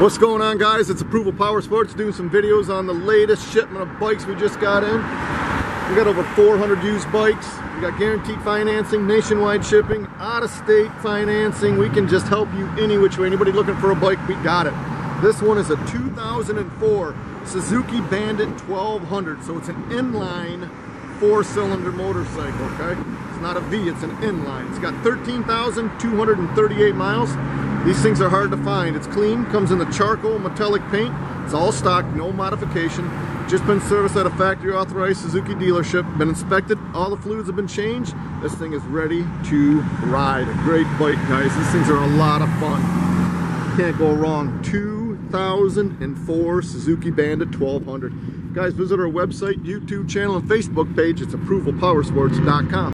What's going on guys? It's Approval Power Sports doing some videos on the latest shipment of bikes we just got in. We got over 400 used bikes. We got guaranteed financing, nationwide shipping, out-of-state financing. We can just help you any which way. Anybody looking for a bike, we got it. This one is a 2004 Suzuki Bandit 1200. So it's an inline four-cylinder motorcycle, okay? It's not a V, it's an inline. It's got 13,238 miles. These things are hard to find. It's clean, comes in the charcoal metallic paint. It's all stock, no modification. Just been serviced at a factory authorized Suzuki dealership. Been inspected, all the fluids have been changed. This thing is ready to ride. A great bike, guys. These things are a lot of fun. Can't go wrong. 2004 Suzuki Bandit 1200. Guys, visit our website, YouTube channel, and Facebook page. It's approvalpowersports.com.